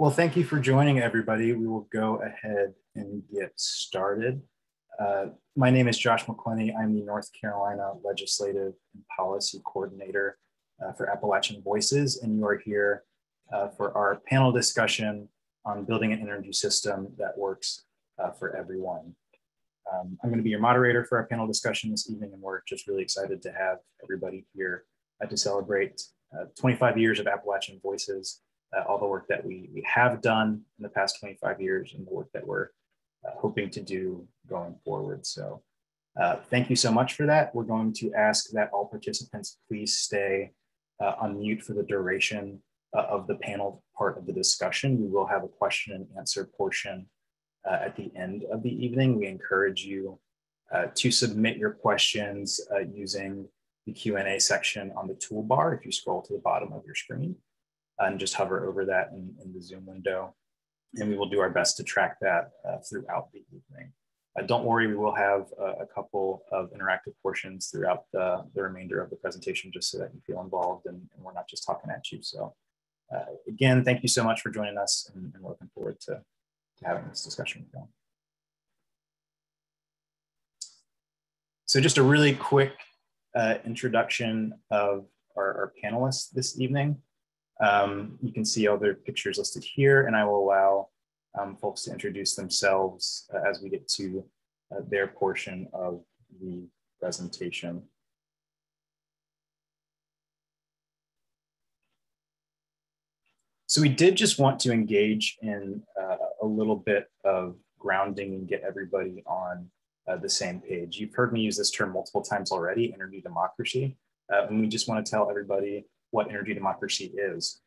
Well, thank you for joining everybody. We will go ahead and get started. Uh, my name is Josh McClenny. I'm the North Carolina Legislative and Policy Coordinator uh, for Appalachian Voices, and you are here uh, for our panel discussion on building an energy system that works uh, for everyone. Um, I'm going to be your moderator for our panel discussion this evening, and we're just really excited to have everybody here uh, to celebrate uh, 25 years of Appalachian Voices, uh, all the work that we, we have done in the past 25 years, and the work that we're uh, hoping to do going forward. So, uh, thank you so much for that. We're going to ask that all participants please stay uh, on mute for the duration of the panel part of the discussion. We will have a question and answer portion uh, at the end of the evening. We encourage you uh, to submit your questions uh, using the Q&A section on the toolbar if you scroll to the bottom of your screen and just hover over that in, in the Zoom window. And we will do our best to track that uh, throughout the evening. Uh, don't worry, we will have a, couple of interactive portions throughout the, the remainder of the presentation just so that you feel involved and, and we're not just talking at you. So uh, again, thank you so much for joining us and, and looking forward to having this discussion with you. So just a really quick uh, introduction of our, our, panelists this evening. Um, you can see all their pictures listed here, and I will allow um, folks to introduce themselves uh, as we get to uh, their portion of the presentation. So we did just want to engage in uh, a little bit of grounding and get everybody on uh, the same page. You've heard me use this term multiple times already, energy democracy. Uh, and we just want to tell everybody what energy democracy is.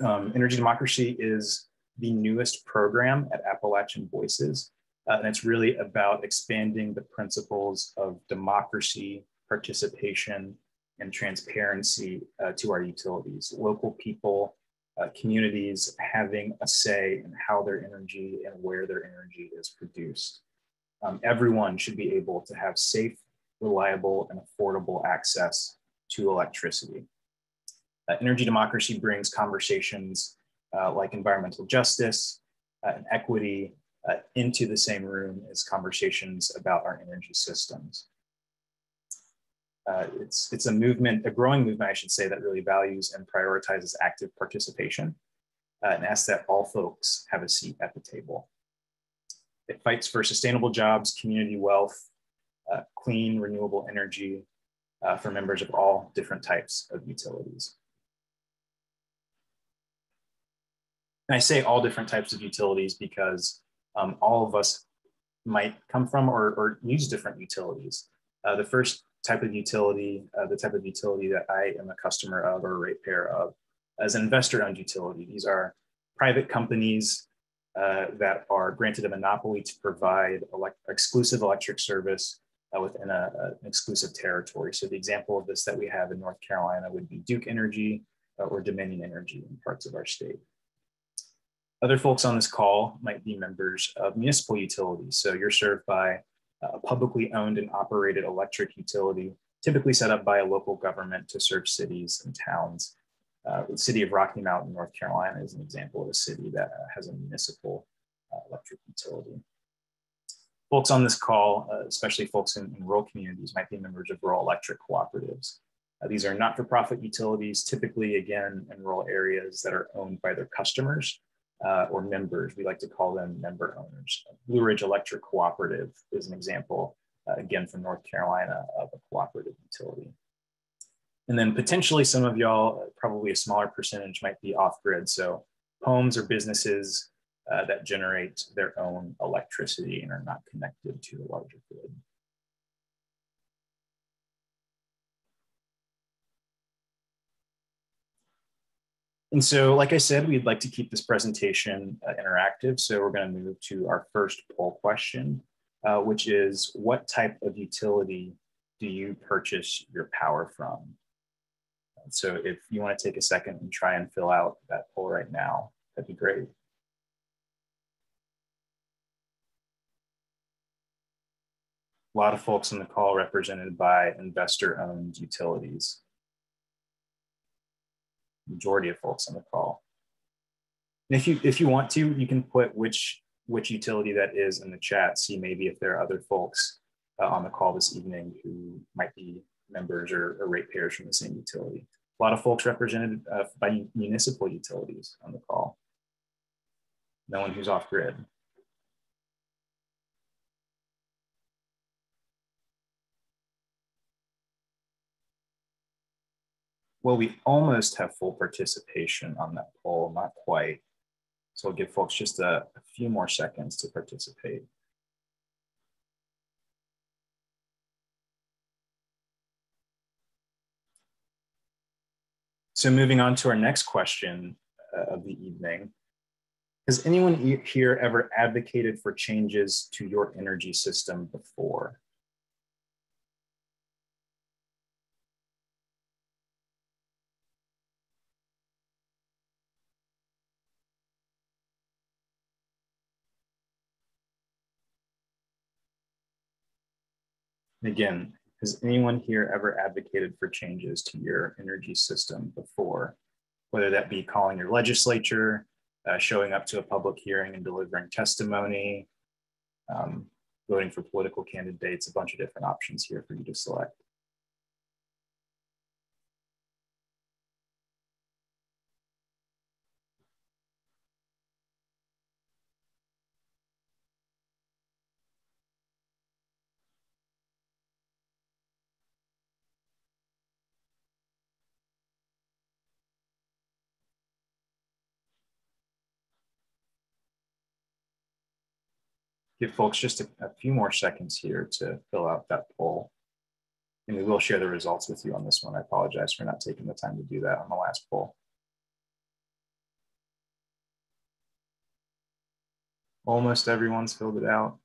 Um, energy democracy is the newest program at Appalachian Voices. Uh, and it's really about expanding the principles of democracy, participation, and transparency uh, to our utilities. Local people uh, communities having a say in how their energy and where their energy is produced. Um, everyone should be able to have safe, reliable, and affordable access to electricity. Uh, energy democracy brings conversations uh, like environmental justice uh, and equity uh, into the same room as conversations about our energy systems. Uh, it's, it's a movement, a growing movement, I should say, that really values and prioritizes active participation uh, and asks that all folks have a seat at the table. It fights for sustainable jobs, community wealth, clean, renewable energy uh, for members of all different types of utilities. And I say all different types of utilities because um, all of us might come from or, or use different utilities. Uh, the first type of utility, uh, the type of utility that I am a customer of or a ratepayer of as an investor owned utility. These are private companies uh, that are granted a monopoly to provide elect exclusive electric service uh, within a, a, an exclusive territory. So the example of this that we have in North Carolina would be Duke Energy uh, or Dominion Energy in parts of our state. Other folks on this call might be members of municipal utilities. So you're served by a publicly owned and operated electric utility, typically set up by a local government to serve cities and towns. Uh, the city of Rocky Mount, North Carolina is an example of a city that uh, has a municipal uh, electric utility. Folks on this call, uh, especially folks in, in, rural communities, might be members of rural electric cooperatives. Uh, these are not-for-profit utilities, typically, again, in rural areas that are owned by their customers uh, or members. We like to call them member owners. Blue Ridge Electric Cooperative is an example, uh, again, from North Carolina of a cooperative utility. And then potentially some of y'all, probably a smaller percentage might be off grid. So homes or businesses uh, that generate their own electricity and are not connected to the larger grid. And so, like I said, we'd like to keep this presentation uh, interactive. So we're going to move to our first poll question, uh, which is what type of utility do you purchase your power from? So if you want to take a second and try and fill out that poll right now, that'd be great. A lot of folks on the call represented by investor owned utilities majority of folks on the call. if you if you want to, you can put which which utility that is in the chat. See maybe if there are other folks uh, on the call this evening who might be members or, or ratepayers from the same utility. A lot of folks represented uh, by municipal utilities on the call. No one who's off grid. Well, we almost have full participation on that poll, not quite. So I'll give folks just a, a few more seconds to participate. So moving on to our next question uh, of the evening. Has anyone here ever advocated for changes to your energy system before? Again, has anyone here ever advocated for changes to your energy system before? Whether that be calling your legislature, uh, showing up to a public hearing and delivering testimony, um, voting for political candidates, a bunch of different options here for you to select. Give folks just a, a, few more seconds here to fill out that poll. And we will share the results with you on this one. I apologize for not taking the time to do that on the last poll. Almost everyone's filled it out.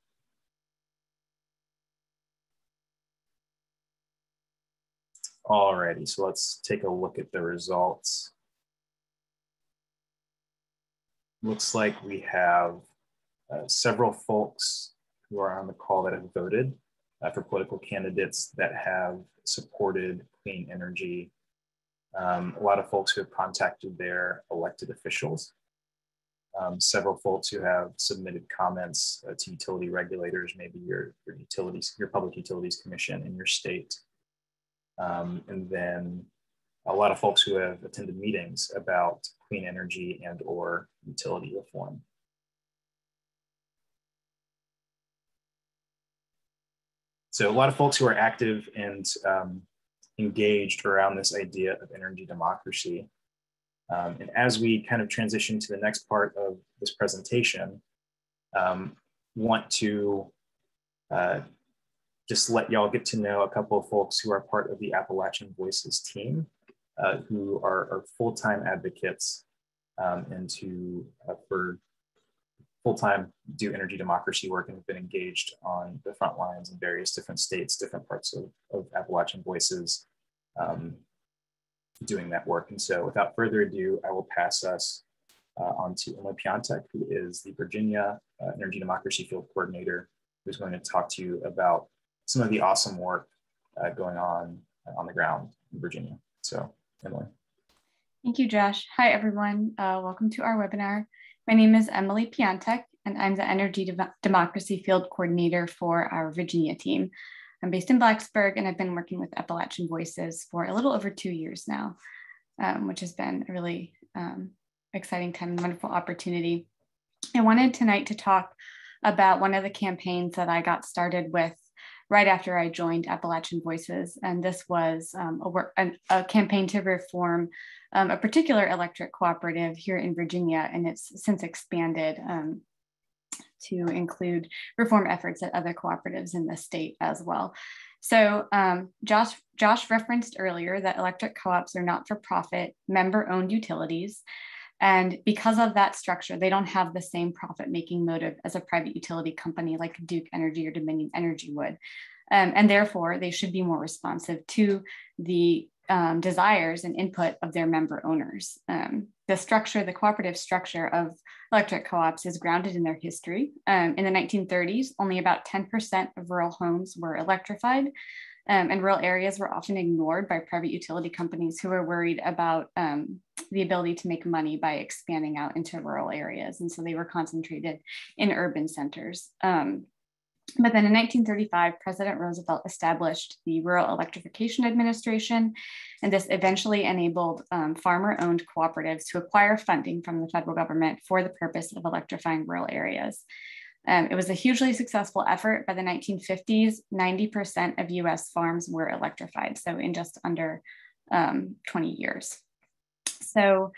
Alrighty, so let's take a look at the results. Looks like we have several folks who are on the call that have voted uh, for political candidates that have supported clean energy. Um, a lot of folks who have contacted their elected officials. Um, several folks who have submitted comments uh, to utility regulators, maybe your, your utilities, your public utilities commission in your state. Um, and then a lot of folks who have attended meetings about clean energy and or utility reform. So a lot of folks who are active and um, engaged around this idea of energy democracy. Um, and as we kind of transition to the next part of this presentation, um, want to uh, just let y'all get to know a couple of folks who are part of the Appalachian Voices team, uh, who are, are full-time advocates um, and who uh, for full-time do energy democracy work and have been engaged on the front lines in various different states, different parts of, of Appalachian Voices um, doing that work. And so without further ado, I will pass us uh, on to Emily Piantek, who is the Virginia uh, Energy Democracy Field Coordinator, who's going to talk to you about some of the awesome work uh, going on uh, on the ground in Virginia. So Emily. Thank you, Josh. Hi, everyone. Uh, welcome to our webinar. My name is Emily Piantek, and I'm the Energy De Democracy Field Coordinator for our Virginia team. I'm based in Blacksburg, and I've been working with Appalachian Voices for a little over two years now, um, which has been a really um, exciting time and wonderful opportunity. I wanted tonight to talk about one of the campaigns that I got started with right after I joined Appalachian Voices. And this was um, a, work, a, a, campaign to reform um, a particular electric cooperative here in Virginia, and it's since expanded um, to include reform efforts at other cooperatives in the state as well. So um, Josh, Josh referenced earlier that electric co-ops are not-for-profit member-owned utilities. And because of that structure, they don't have the same profit making motive as a private utility company like Duke Energy or Dominion Energy would. Um, and therefore, they should be more responsive to the um, desires and input of their member owners. Um, the structure, the cooperative structure of electric co-ops is grounded in their history. Um, in the 1930s, only about 10% of rural homes were electrified. Um, and rural areas were often ignored by private utility companies who were worried about um, the ability to make money by expanding out into rural areas. And so they were concentrated in urban centers. Um, but then in 1935, President Roosevelt established the Rural Electrification Administration, and this eventually enabled um, farmer owned cooperatives to acquire funding from the federal government for the purpose of electrifying rural areas. Um, it was a hugely successful effort. By the 1950s, 90% of US farms were electrified, so in just under um, 20 years. So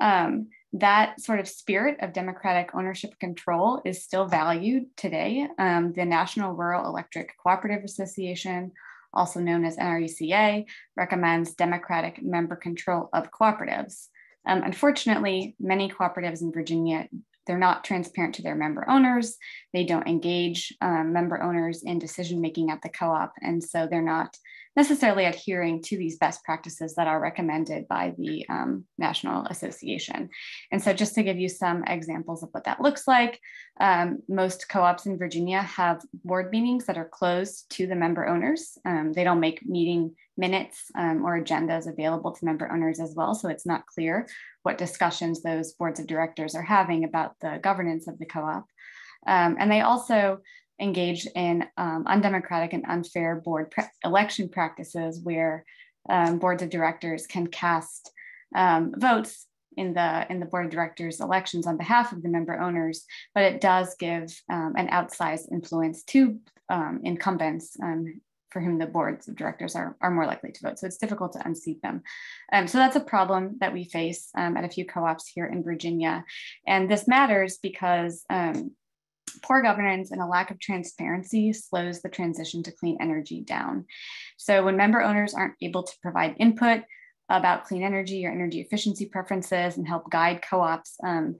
um, that sort of spirit of democratic ownership control is still valued today. Um, the National Rural Electric Cooperative Association, also known as NRECA, recommends democratic member control of cooperatives. Um, unfortunately, many cooperatives in Virginia they're not transparent to their member owners. They don't engage um, member owners in decision making at the co-op. And so they're not necessarily adhering to these best practices that are recommended by the um, National Association. And so just to give you some examples of what that looks like, um, most co-ops in Virginia have board meetings that are closed to the member owners. Um, they don't make meeting minutes um, or agendas available to member owners as well. So it's not clear what discussions those boards of directors are having about the governance of the co-op. Um, and they also engage in um, undemocratic and unfair board election practices where um, boards of directors can cast um, votes in the in the board of directors elections on behalf of the member owners, but it does give um, an outsized influence to um, incumbents um, for whom the boards of directors are, are more likely to vote. So it's difficult to unseat them. Um, so that's a problem that we face um, at a few co-ops here in Virginia. And this matters because um, poor governance and a lack of transparency slows the transition to clean energy down. So when member owners aren't able to provide input about clean energy or energy efficiency preferences and help guide co-ops um,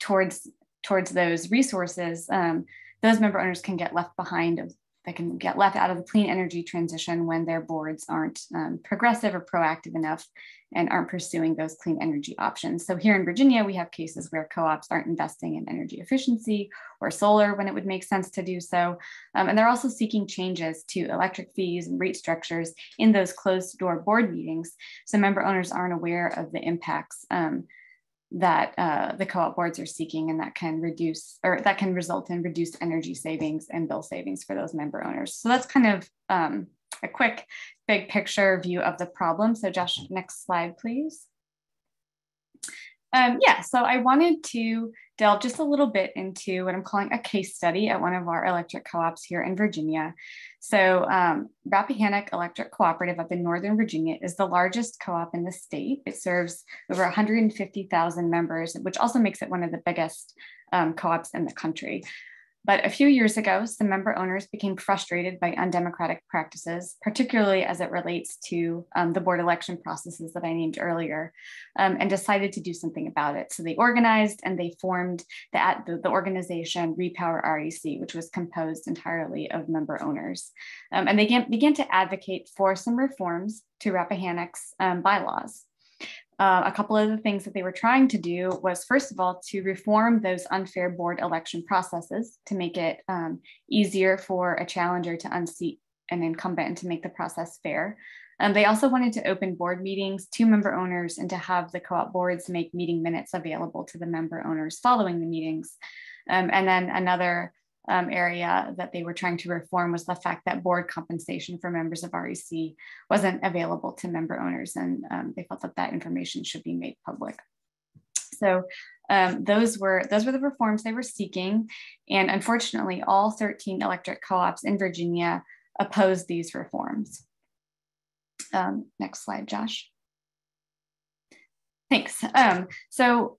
towards, towards those resources, um, those member owners can get left behind that can get left out of the clean energy transition when their boards aren't um, progressive or proactive enough and aren't pursuing those clean energy options. So here in Virginia, we have cases where co-ops aren't investing in energy efficiency or solar when it would make sense to do so. Um, and they're also seeking changes to electric fees and rate structures in those closed door board meetings. So member owners aren't aware of the impacts um, that uh, the co-op boards are seeking and that can reduce or that can result in reduced energy savings and bill savings for those member owners. So that's kind of um, a quick big picture view of the problem. So Josh, next slide, please. Um, yeah, so I wanted to delve just a little bit into what I'm calling a case study at one of our electric co-ops here in Virginia. So um, Rappahannock Electric Cooperative up in Northern Virginia is the largest co-op in the state. It serves over 150,000 members, which also makes it one of the biggest um, co-ops in the country. But a few years ago, some member owners became frustrated by undemocratic practices, particularly as it relates to um, the board election processes that I named earlier, um, and decided to do something about it. So they organized and they formed the, the, the organization Repower REC, which was composed entirely of member owners. Um, and they began, began to advocate for some reforms to Rappahannock's um, bylaws. Uh, a couple of the things that they were trying to do was, first of all, to reform those unfair board election processes to make it um, easier for a challenger to unseat an incumbent and to make the process fair. Um, they also wanted to open board meetings to member owners and to have the co-op boards make meeting minutes available to the member owners following the meetings. Um, and then another um, area that they were trying to reform was the fact that board compensation for members of REC wasn't available to member owners, and um, they felt that that information should be made public. So um, those were those were the reforms they were seeking, and unfortunately, all 13 electric co-ops in Virginia opposed these reforms. Um, next slide, Josh. Thanks. Um, so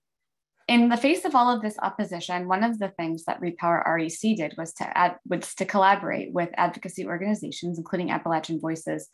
in the face of all of this opposition, one of the things that Repower REC did was to add, was to collaborate with advocacy organizations, including Appalachian Voices,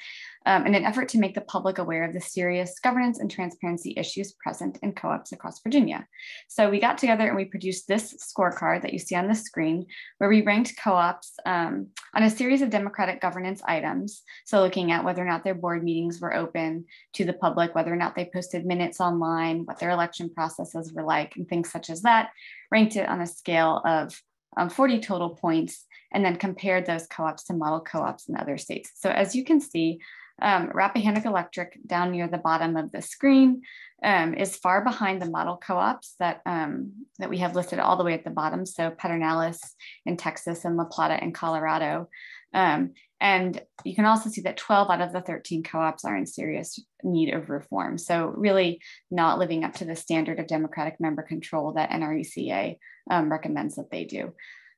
um, in an effort to make the public aware of the serious governance and transparency issues present in co-ops across Virginia. So we got together and we produced this scorecard that you see on the screen, where we ranked co-ops um, on a series of democratic governance items. So looking at whether or not their board meetings were open to the public, whether or not they posted minutes online, what their election processes were like, and things such as that, ranked it on a scale of um, 40 total points, and then compared those co-ops to model co-ops in other states. So as you can see, um, Rappahannock Electric down near the bottom of the screen um, is far behind the model co-ops that, um, that we have listed all the way at the bottom. So Pedernales in Texas and La Plata in Colorado. Um, and you can also see that 12 out of the 13 co-ops are in serious need of reform. So really not living up to the standard of democratic member control that NRECA um, recommends that they do.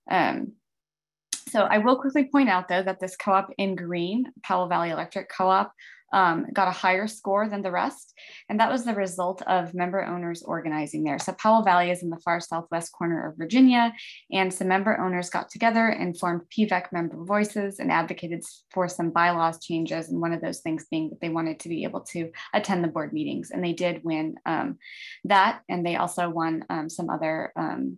Um, so I will quickly point out though that this co-op in green, Powell Valley Electric Co-op, um, got a higher score than the rest. And that was the result of member owners organizing there. So Powell Valley is in the far southwest corner of Virginia, and some member owners got together and formed PVEC member voices and advocated for some bylaws changes. And one of those things being that they wanted to be able to attend the board meetings. And they did win um, that. And they also won um, some other um,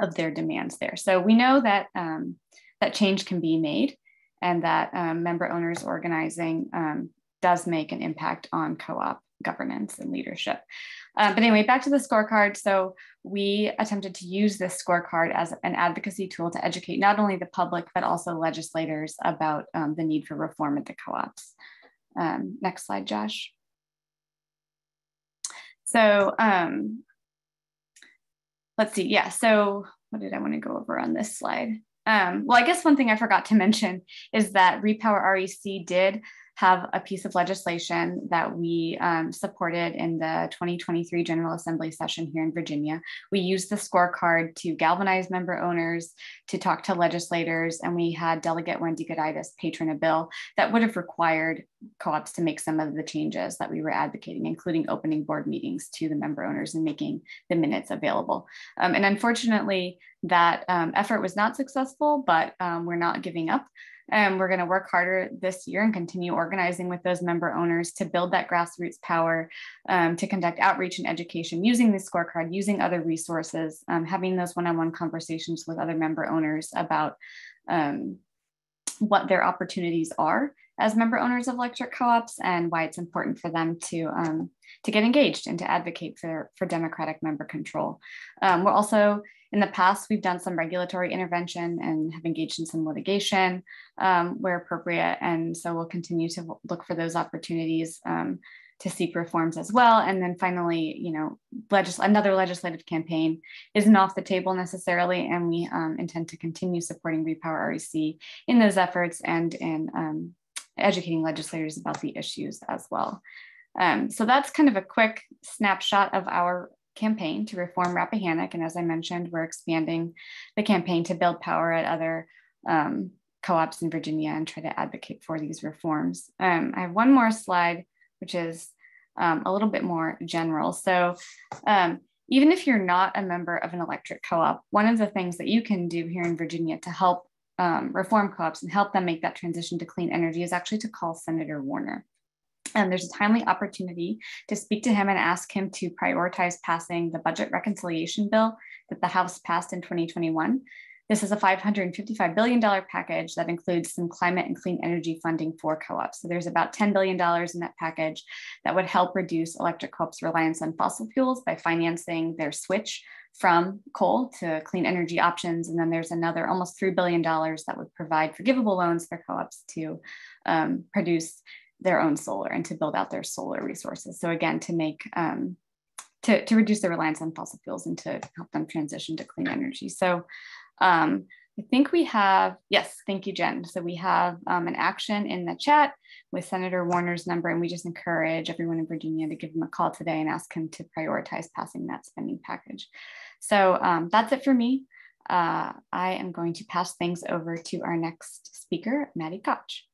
of their demands there. So we know that um, that change can be made and that um, member owners organizing um, does make an impact on co-op governance and leadership. Uh, but anyway, back to the scorecard. So we attempted to use this scorecard as an advocacy tool to educate not only the public, but also legislators about um, the need for reform at the co-ops. Um, next slide, Josh. So um, let's see, yeah, so what did I wanna go over on this slide? Um, well, I guess one thing I forgot to mention is that Repower REC did have a piece of legislation that we um, supported in the 2023 General Assembly session here in Virginia. We used the scorecard to galvanize member owners, to talk to legislators, and we had Delegate Wendy Gooditis patron a bill that would have required co-ops to make some of the changes that we were advocating, including opening board meetings to the member owners and making the minutes available. Um, and unfortunately, that um, effort was not successful, but um, we're not giving up. And we're going to work harder this year and continue organizing with those member owners to build that grassroots power, um, to conduct outreach and education using the scorecard, using other resources, um, having those one on one conversations with other member owners about um, what their opportunities are as member owners of electric co-ops and why it's important for them to um, to get engaged and to advocate for, for democratic member control. Um, we're also in the past, we've done some regulatory intervention and have engaged in some litigation um, where appropriate. And so we'll continue to look for those opportunities um, to seek reforms as well. And then finally, you know, legis another legislative campaign isn't off the table necessarily, and we um, intend to continue supporting Repower REC in those efforts and in um, educating legislators about the issues as well. Um, so that's kind of a quick snapshot of our campaign to reform Rappahannock. And as I mentioned, we're expanding the campaign to build power at other um, co-ops in Virginia and try to advocate for these reforms. Um, I have one more slide, which is um, a little bit more general. So um, even if you're not a member of an electric co-op, one of the things that you can do here in Virginia to help um, reform co-ops and help them make that transition to clean energy is actually to call Senator Warner. And there's a timely opportunity to speak to him and ask him to prioritize passing the budget reconciliation bill that the House passed in 2021. This is a $555 billion package that includes some climate and clean energy funding for co-ops. So there's about $10 billion in that package that would help reduce electric co-ops' reliance on fossil fuels by financing their switch from coal to clean energy options. And then there's another almost $3 billion that would provide forgivable loans for co-ops to um, produce their own solar and to build out their solar resources. So again, to make um, to, to reduce their reliance on fossil fuels and to help them transition to clean energy. So um, I think we have, yes, thank you, Jen. So we have um, an action in the chat with Senator Warner's number, and we just encourage everyone in Virginia to give him a call today and ask him to prioritize passing that spending package. So um, that's it for me. Uh, I am going to pass things over to our next speaker, Maddie Koch.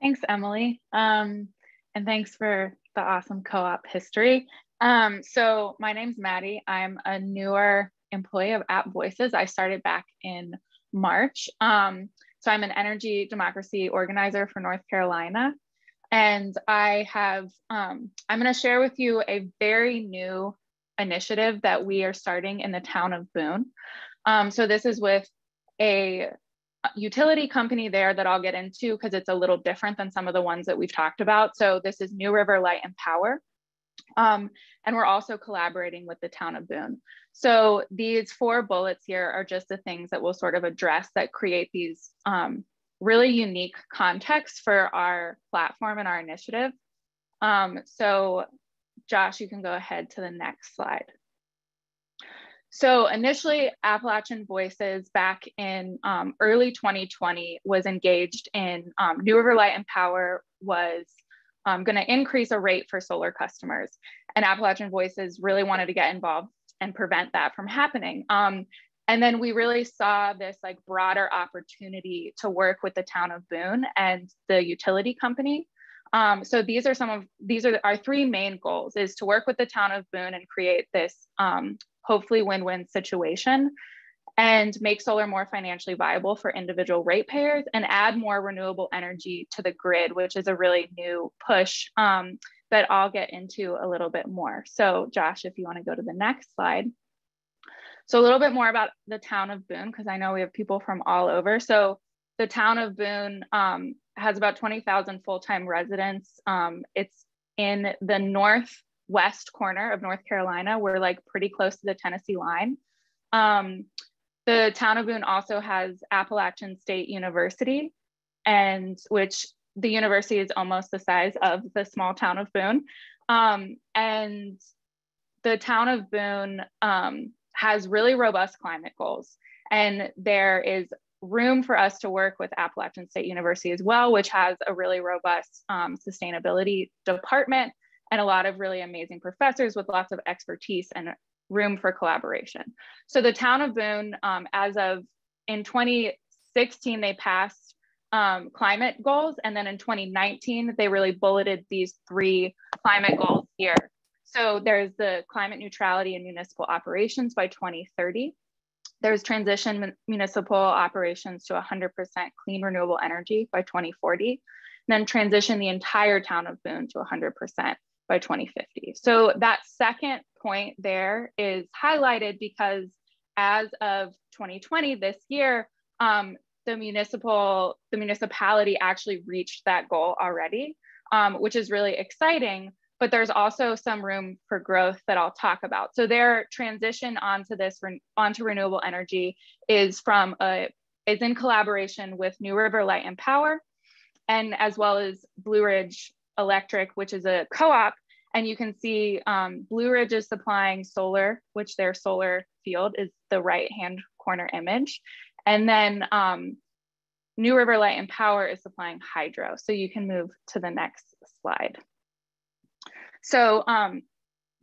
Thanks, Emily. Um, and thanks for the awesome co-op history. Um, so my name's Maddie. I'm a newer employee of App Voices. I started back in March. Um, so I'm an energy democracy organizer for North Carolina. And I have, um, I'm gonna share with you a very new initiative that we are starting in the town of Boone. Um, so this is with a utility company there that I'll get into because it's a little different than some of the ones that we've talked about. So this is New River Light and Power. Um, and we're also collaborating with the town of Boone. So these four bullets here are just the things that we'll sort of address that create these um, really unique contexts for our platform and our initiative. Um, so Josh, you can go ahead to the next slide. So initially, Appalachian Voices back in um, early 2020 was engaged in um, New River Light and Power was um, going to increase a rate for solar customers. And Appalachian Voices really wanted to get involved and prevent that from happening. Um, and then we really saw this like broader opportunity to work with the town of Boone and the utility company. Um, so these are some of these are our three main goals: is to work with the town of Boone and create this um, hopefully win-win situation, and make solar more financially viable for individual ratepayers, and add more renewable energy to the grid, which is a really new push um, that I'll get into a little bit more. So, Josh, if you want to go to the next slide. So a little bit more about the town of Boone, because I know we have people from all over. So the town of Boone um, has about 20,000 full-time residents. Um, it's in the northwest corner of North Carolina. We're like pretty close to the Tennessee line. Um, the town of Boone also has Appalachian State University, and which the university is almost the size of the small town of Boone. Um, and the town of Boone um, has really robust climate goals. And there is room for us to work with Appalachian State University as well, which has a really robust um, sustainability department and a lot of really amazing professors with lots of expertise and room for collaboration. So the town of Boone, um, as of in 2016, they passed um, climate goals. And then in 2019, they really bulleted these three climate goals here. So there's the climate neutrality in municipal operations by 2030. There's transition municipal operations to 100% clean renewable energy by 2040. and then transition the entire town of Boone to 100% by 2050. So that second point there is highlighted because as of 2020, this year, um, the municipal, the municipality actually reached that goal already, um, which is really exciting but there's also some room for growth that I'll talk about. So their transition onto this onto renewable energy is from a is in collaboration with New River Light and Power, and as well as Blue Ridge Electric, which is a co-op. And you can see um, Blue Ridge is supplying solar, which their solar field is the right hand corner image. And then um, New River Light and Power is supplying hydro. So you can move to the next slide. So um,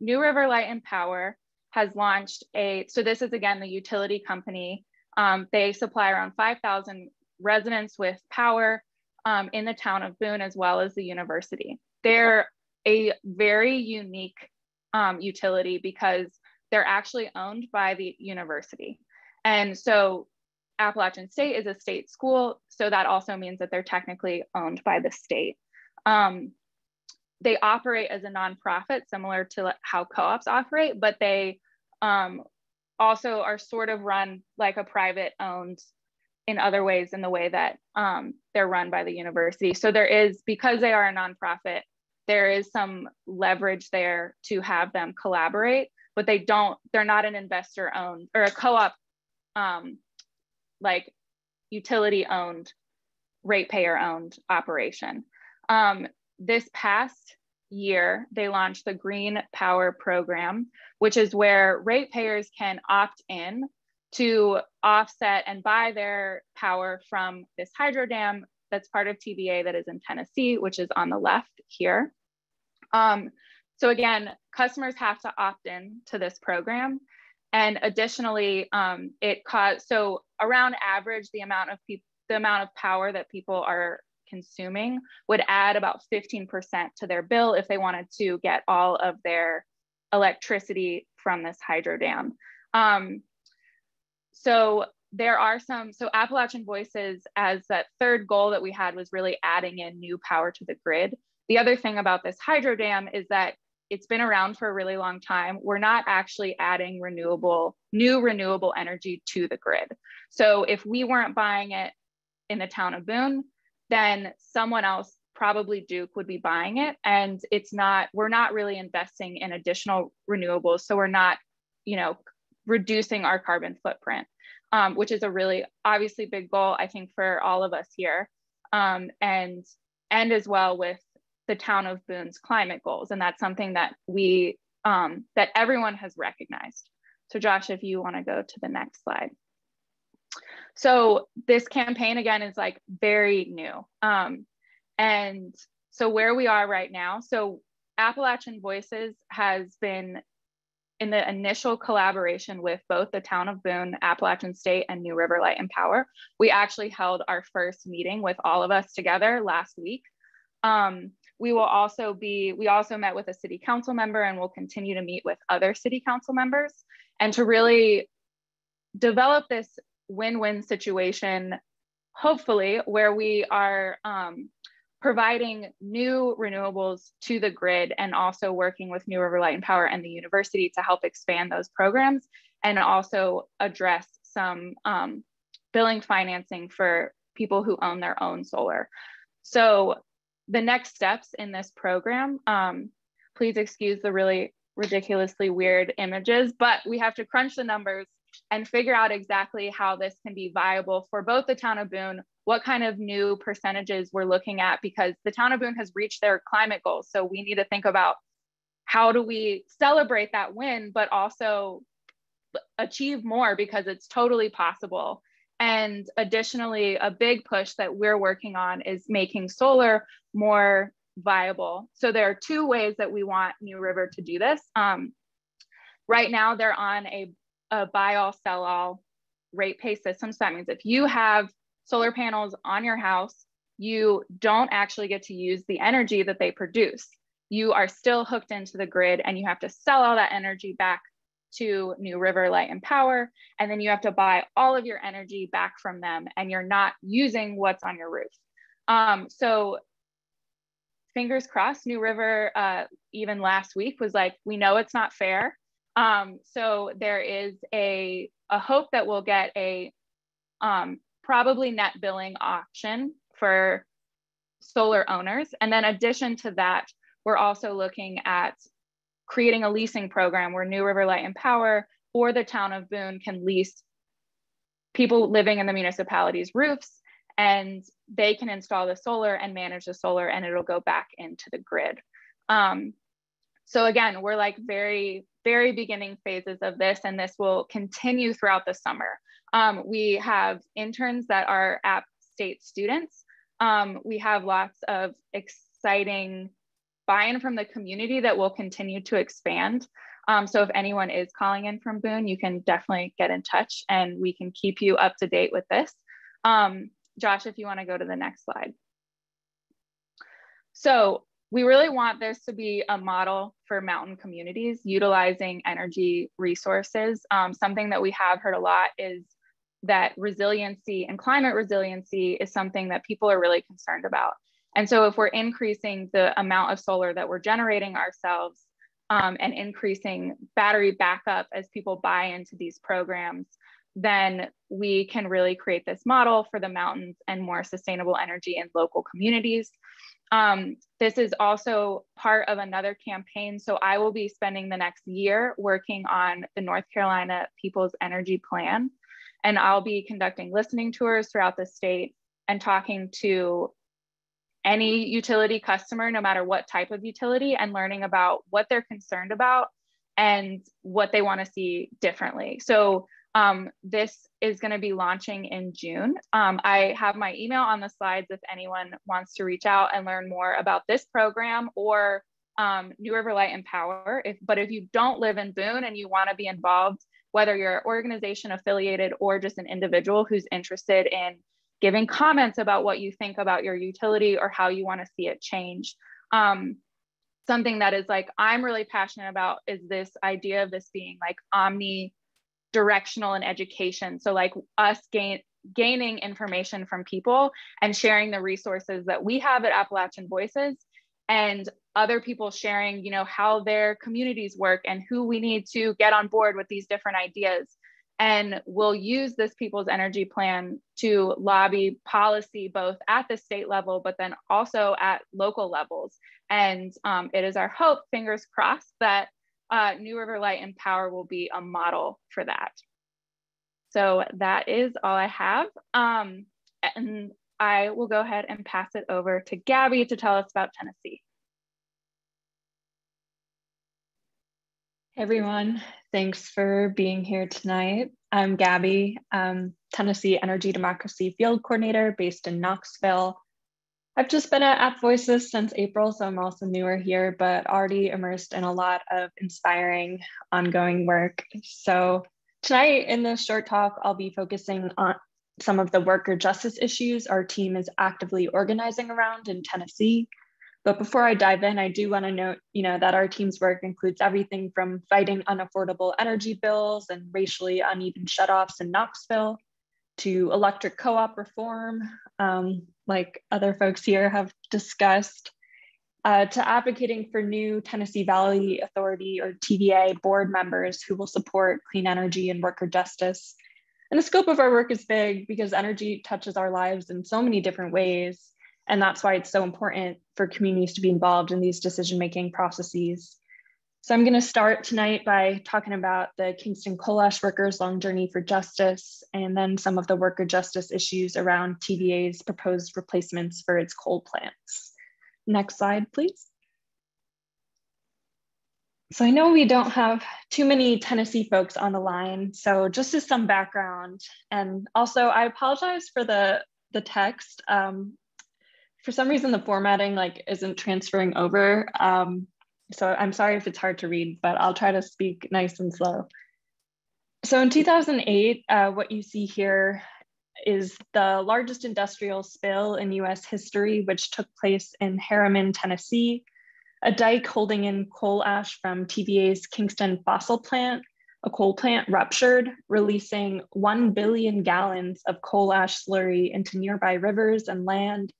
New River Light and Power has launched a, so this is again the utility company. Um, they supply around 5,000 residents with power um, in the town of Boone as well as the university. They're a very unique um, utility because they're actually owned by the university. And so Appalachian State is a state school, so that also means that they're technically owned by the state. Um, they operate as a nonprofit, similar to how co-ops operate, but they um, also are sort of run like a private owned in other ways in the way that um, they're run by the university. So there is, because they are a nonprofit, there is some leverage there to have them collaborate, but they don't, they're not an investor owned or a co-op um, like utility owned, ratepayer owned operation. Um, this past year, they launched the Green Power Program, which is where ratepayers can opt in to offset and buy their power from this hydro dam that's part of TVA that is in Tennessee, which is on the left here. Um, so again, customers have to opt in to this program. And additionally, um, it caused, so around average, the amount of people, the amount of power that people are consuming would add about 15% to their bill if they wanted to get all of their electricity from this hydro dam. Um, so there are some, so Appalachian Voices as that third goal that we had was really adding in new power to the grid. The other thing about this hydro dam is that it's been around for a really long time. We're not actually adding renewable, new renewable energy to the grid. So if we weren't buying it in the town of Boone, then someone else probably Duke would be buying it. And it's not, we're not really investing in additional renewables. So we're not, you know, reducing our carbon footprint, um, which is a really obviously big goal, I think, for all of us here. Um, and, and as well with the town of Boone's climate goals. And that's something that we, um, that everyone has recognized. So Josh, if you wanna go to the next slide. So this campaign again is like very new. Um, and so where we are right now, so Appalachian Voices has been in the initial collaboration with both the town of Boone, Appalachian State, and New River Light and Power. We actually held our first meeting with all of us together last week. Um, we will also be, we also met with a city council member and will continue to meet with other city council members and to really develop this win-win situation, hopefully, where we are um, providing new renewables to the grid and also working with New River Light and Power and the university to help expand those programs and also address some um, billing financing for people who own their own solar. So the next steps in this program, um, please excuse the really ridiculously weird images, but we have to crunch the numbers and figure out exactly how this can be viable for both the town of Boone, what kind of new percentages we're looking at, because the town of Boone has reached their climate goals. So we need to think about how do we celebrate that win, but also achieve more because it's totally possible. And additionally, a big push that we're working on is making solar more viable. So there are two ways that we want New River to do this. Um, right now, they're on a a buy all, sell all rate pay system. So that means if you have solar panels on your house, you don't actually get to use the energy that they produce. You are still hooked into the grid and you have to sell all that energy back to New River Light and Power. And then you have to buy all of your energy back from them and you're not using what's on your roof. Um, so fingers crossed, New River, uh, even last week was like, we know it's not fair. Um, so there is a, a hope that we'll get a um, probably net billing option for solar owners. And then addition to that, we're also looking at creating a leasing program where New River Light and Power or the town of Boone can lease people living in the municipality's roofs and they can install the solar and manage the solar and it'll go back into the grid. Um, so again, we're like very very beginning phases of this, and this will continue throughout the summer. Um, we have interns that are App State students. Um, we have lots of exciting buy-in from the community that will continue to expand. Um, so if anyone is calling in from Boone, you can definitely get in touch and we can keep you up to date with this. Um, Josh, if you wanna go to the next slide. So we really want this to be a model for mountain communities utilizing energy resources. Um, something that we have heard a lot is that resiliency and climate resiliency is something that people are really concerned about. And so if we're increasing the amount of solar that we're generating ourselves um, and increasing battery backup as people buy into these programs, then we can really create this model for the mountains and more sustainable energy in local communities. Um, this is also part of another campaign. So I will be spending the next year working on the North Carolina People's Energy Plan. And I'll be conducting listening tours throughout the state and talking to any utility customer, no matter what type of utility, and learning about what they're concerned about and what they want to see differently. So um, this is going to be launching in June. Um, I have my email on the slides if anyone wants to reach out and learn more about this program or um, New River Light and Power. If, but if you don't live in Boone and you want to be involved, whether you're an organization affiliated or just an individual who's interested in giving comments about what you think about your utility or how you want to see it change. Um, something that is like I'm really passionate about is this idea of this being like omni directional in education. So like us gain gaining information from people and sharing the resources that we have at Appalachian Voices and other people sharing, you know, how their communities work and who we need to get on board with these different ideas. And we'll use this People's Energy Plan to lobby policy both at the state level, but then also at local levels. And um, it is our hope, fingers crossed, that uh, New River Light and Power will be a model for that. So that is all I have. Um, and I will go ahead and pass it over to Gabby to tell us about Tennessee. Everyone, thanks for being here tonight. I'm Gabby, um, Tennessee Energy Democracy Field Coordinator based in Knoxville. I've just been at App Voices since April, so I'm also newer here, but already immersed in a lot of inspiring ongoing work. So tonight in this short talk, I'll be focusing on some of the worker justice issues our team is actively organizing around in Tennessee but before I dive in, I do want to note, you know, that our team's work includes everything from fighting unaffordable energy bills and racially uneven shutoffs in Knoxville to electric co-op reform, um, like other folks here have discussed, uh, to advocating for new Tennessee Valley Authority or TVA board members who will support clean energy and worker justice. And the scope of our work is big because energy touches our lives in so many different ways. And that's why it's so important for communities to be involved in these decision-making processes. So I'm gonna start tonight by talking about the Kingston coal ash workers' long journey for justice, and then some of the worker justice issues around TVA's proposed replacements for its coal plants. Next slide, please. So I know we don't have too many Tennessee folks on the line, so just as some background, and also I apologize for the, the text. Um, for some reason the formatting like isn't transferring over. Um, so I'm sorry if it's hard to read, but I'll try to speak nice and slow. So in 2008, uh, what you see here is the largest industrial spill in US history, which took place in Harriman, Tennessee. A dike holding in coal ash from TVA's Kingston fossil plant, a coal plant ruptured, releasing 1 billion gallons of coal ash slurry into nearby rivers and land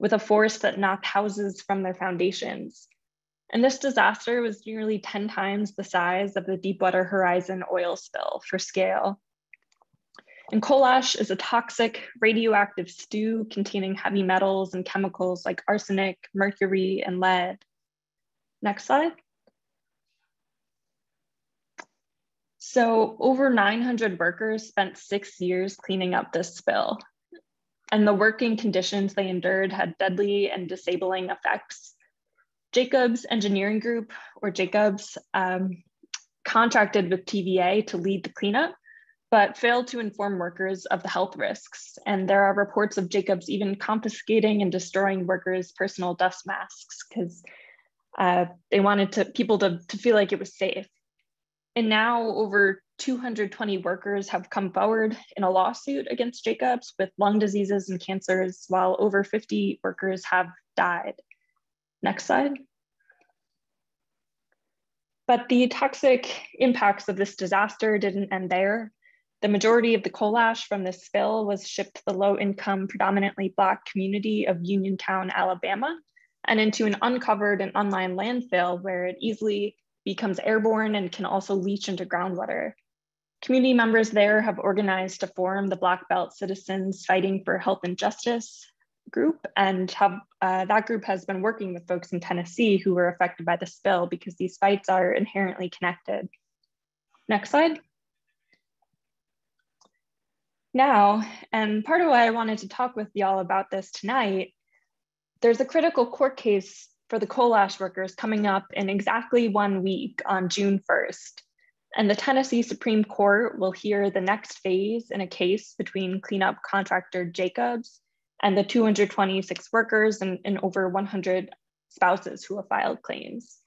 with a force that knocked houses from their foundations. And this disaster was nearly 10 times the size of the Deepwater Horizon oil spill for scale. And coal ash is a toxic radioactive stew containing heavy metals and chemicals like arsenic, mercury, and lead. Next slide. So over 900 workers spent six years cleaning up this spill and the working conditions they endured had deadly and disabling effects. Jacobs Engineering Group, or Jacobs, um, contracted with TVA to lead the cleanup, but failed to inform workers of the health risks. And there are reports of Jacobs even confiscating and destroying workers' personal dust masks because uh, they wanted to, people to, to feel like it was safe. And now over 220 workers have come forward in a lawsuit against Jacobs with lung diseases and cancers, while over 50 workers have died. Next slide. But the toxic impacts of this disaster didn't end there. The majority of the coal ash from this spill was shipped to the low income, predominantly Black community of Uniontown, Alabama, and into an uncovered and unlined landfill where it easily becomes airborne and can also leach into groundwater. Community members there have organized to form the Black Belt Citizens Fighting for Health and Justice group and have, uh, that group has been working with folks in Tennessee who were affected by the spill because these fights are inherently connected. Next slide. Now, and part of why I wanted to talk with y'all about this tonight, there's a critical court case for the coal ash workers coming up in exactly one week on June 1st. And the Tennessee Supreme Court will hear the next phase in a case between cleanup contractor Jacobs and the 226 workers and, and over 100 spouses who have filed claims.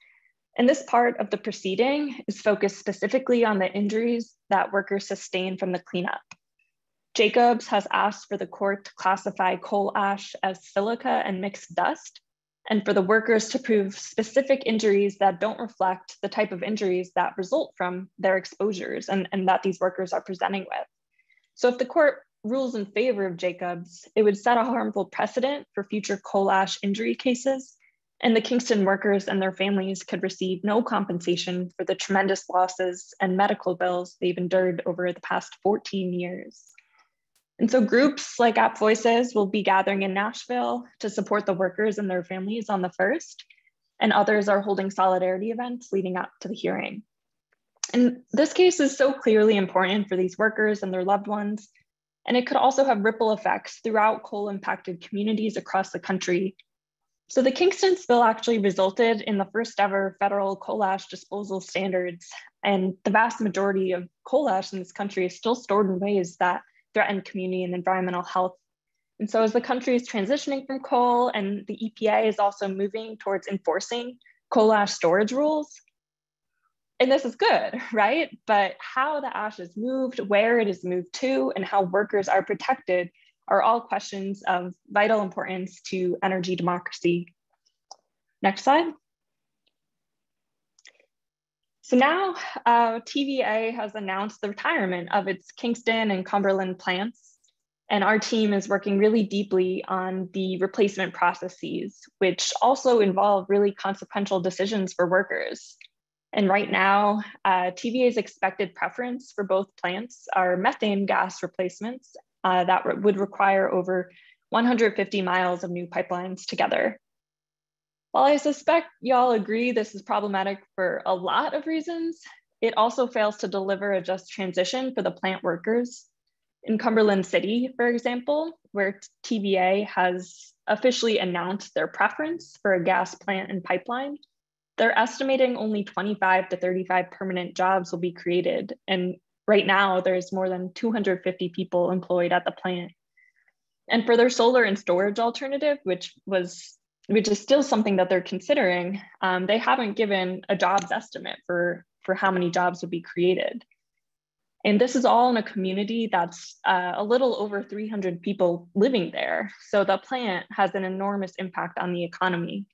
And this part of the proceeding is focused specifically on the injuries that workers sustain from the cleanup. Jacobs has asked for the court to classify coal ash as silica and mixed dust, and for the workers to prove specific injuries that don't reflect the type of injuries that result from their exposures and, and that these workers are presenting with. So if the court rules in favor of Jacobs, it would set a harmful precedent for future coal ash injury cases And the Kingston workers and their families could receive no compensation for the tremendous losses and medical bills they've endured over the past 14 years. And so groups like App Voices will be gathering in Nashville to support the workers and their families on the first, and others are holding solidarity events leading up to the hearing. And this case is so clearly important for these workers and their loved ones, and it could also have ripple effects throughout coal impacted communities across the country so the Kingston spill actually resulted in the first ever federal coal ash disposal standards. And the vast majority of coal ash in this country is still stored in ways that threaten community and environmental health. And so as the country is transitioning from coal and the EPA is also moving towards enforcing coal ash storage rules, and this is good, right? But how the ash is moved, where it is moved to, and how workers are protected are all questions of vital importance to energy democracy. Next slide. So now uh, TVA has announced the retirement of its Kingston and Cumberland plants. And our team is working really deeply on the replacement processes, which also involve really consequential decisions for workers. And right now, uh, TVA's expected preference for both plants are methane gas replacements uh, that re would require over 150 miles of new pipelines together. While I suspect y'all agree this is problematic for a lot of reasons, it also fails to deliver a just transition for the plant workers. In Cumberland City, for example, where TVA has officially announced their preference for a gas plant and pipeline, they're estimating only 25 to 35 permanent jobs will be created. And right now there's more than 250 people employed at the plant. And for their solar and storage alternative, which was which is still something that they're considering, um, they haven't given a jobs estimate for, for how many jobs would be created. And this is all in a community that's uh, a little over 300 people living there. So the plant has an enormous impact on the economy.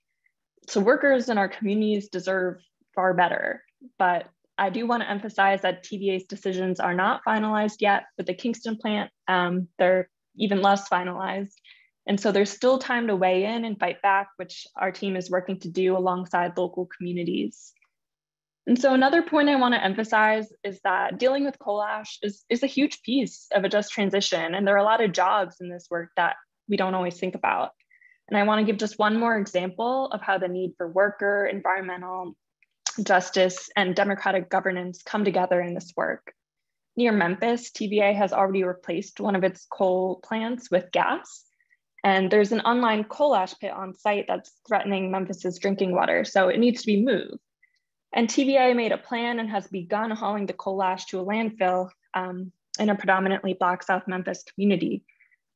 So workers in our communities deserve far better, but I do want to emphasize that TVA's decisions are not finalized yet with the Kingston plant. Um, they're even less finalized. And so there's still time to weigh in and fight back, which our team is working to do alongside local communities. And so another point I want to emphasize is that dealing with coal ash is, is a huge piece of a just transition. And there are a lot of jobs in this work that we don't always think about. And I want to give just one more example of how the need for worker, environmental, justice, and democratic governance come together in this work. Near Memphis, TVA has already replaced one of its coal plants with gas. And there's an online coal ash pit on site that's threatening Memphis's drinking water, so it needs to be moved. And TVA made a plan and has begun hauling the coal ash to a landfill um, in a predominantly Black South Memphis community.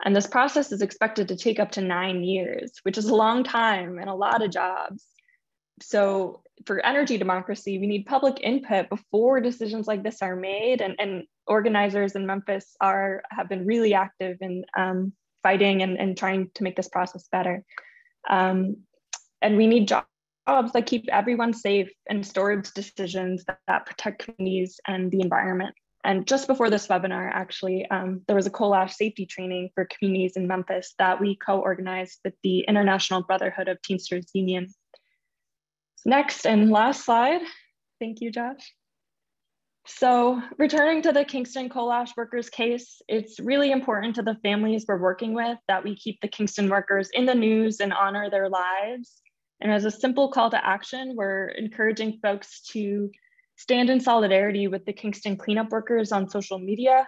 And this process is expected to take up to nine years, which is a long time and a lot of jobs. So for energy democracy, we need public input before decisions like this are made. And, and organizers in Memphis are have been really active in um, fighting and, and trying to make this process better. Um, and we need jobs that keep everyone safe and storage decisions that, that protect communities and the environment. And just before this webinar, actually, um, there was a coal ash safety training for communities in Memphis that we co-organized with the International Brotherhood of Teamsters Union. Next and last slide. Thank you, Josh. So returning to the Kingston coal ash workers case, it's really important to the families we're working with that we keep the Kingston workers in the news and honor their lives. And as a simple call to action, we're encouraging folks to stand in solidarity with the Kingston cleanup workers on social media.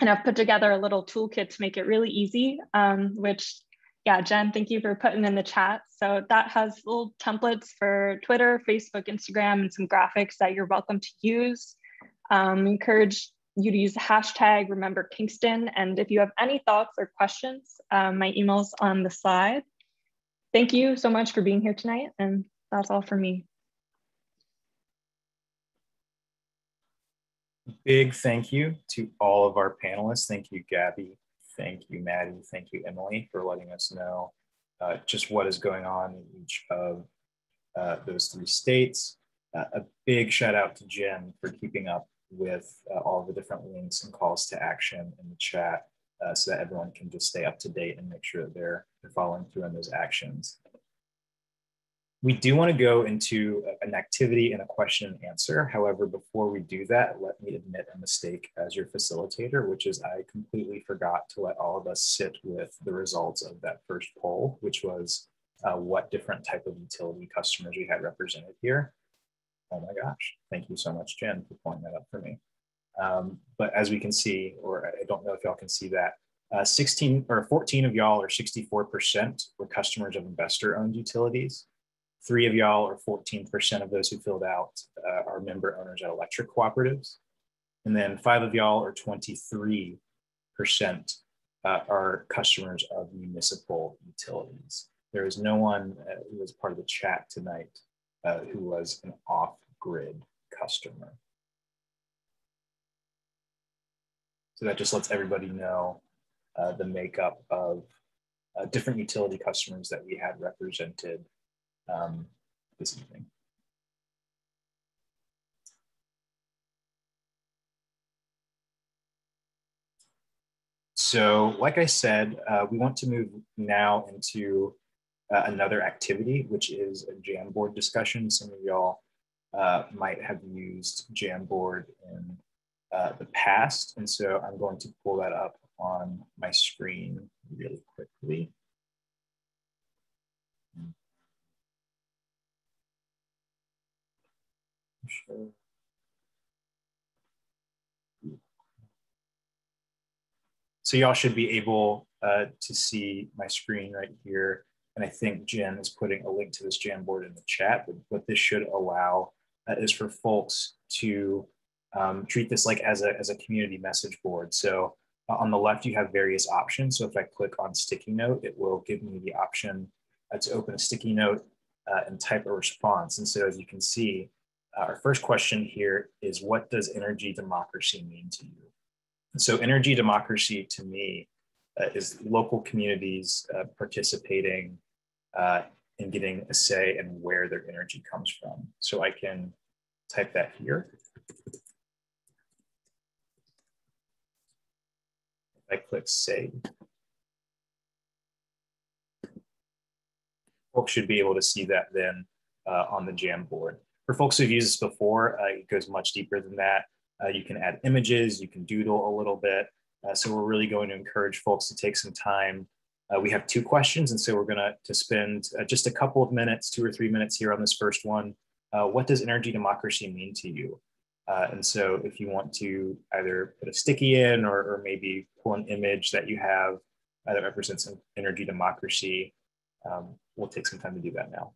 And I've put together a little toolkit to make it really easy, um, which yeah, Jen, thank you for putting in the chat. So that has little templates for Twitter, Facebook, Instagram, and some graphics that you're welcome to use. Um, encourage you to use the hashtag remember Kingston. And if you have any thoughts or questions, um, my email's on the slide. Thank you so much for being here tonight. And that's all for me. Big thank you to all of our panelists. Thank you, Gabby, Thank you, Maddie. Thank you, Emily, for letting us know uh, just what is going on in each of uh, those three states. Uh, a big shout out to Jen for keeping up with uh, all the different links and calls to action in the chat uh, so that everyone can just stay up to date and make sure that they're, they're following through on those actions. we do want to go into an activity and a question and answer. However, before we do that, let me admit a mistake as your facilitator, which is I completely forgot to let all of us sit with the results of that first poll, which was uh, what different type of utility customers we had represented here. Oh my gosh, thank you so much, Jen, for pointing that up for me. Um, but as we can see, or I don't know if y'all can see that, uh, 16 or 14 of y'all or 64% were customers of investor owned utilities. Three of y'all or 14% of those who filled out uh, are member owners at electric cooperatives. And then five of y'all or 23% uh, are customers of municipal utilities. There is no one uh, who was part of the chat tonight uh, who was an off grid customer. So that just lets everybody know uh, the makeup of uh, different utility customers that we had represented um, this evening. So like I said, uh, we want to move now into uh, another activity, which is a Jamboard discussion. Some of y'all uh, might have used Jamboard in uh, the past. And so I'm going to pull that up on my screen really quickly. So y'all should be able uh, to see my screen right here. And I think Jen is putting a link to this Jamboard in the chat. But what this should allow uh, is for folks to um, treat this like as a, as a community message board. So uh, on the left, you have various options. So if I click on sticky note, it will give me the option uh, to open a sticky note uh, and type a response. And so as you can see, uh, our first question here is what does energy democracy mean to you? So energy democracy to me uh, is local communities uh, in getting a say in where their energy comes from. So I can type that here. I click save. Folks should be able to see that then uh, on the Jamboard. For folks who've used this before, uh, it goes much deeper than that. Uh, you can add images, you can doodle a little bit. Uh, so we're really going to encourage folks to take some time. Uh, we have two questions, and so we're gonna to spend uh, just a couple of minutes, two or three minutes here on this first one. what does energy democracy mean to you? Uh, and so if you want to either put a sticky in or, or maybe pull an image that you have uh, that represents energy democracy, um, we'll take some time to do that now.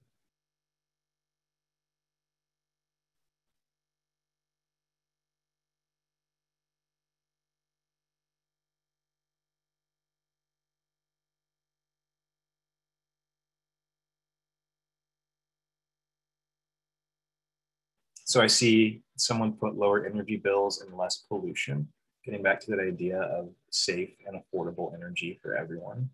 So I see someone put lower energy bills and less pollution, getting back to that idea of safe and affordable energy for everyone.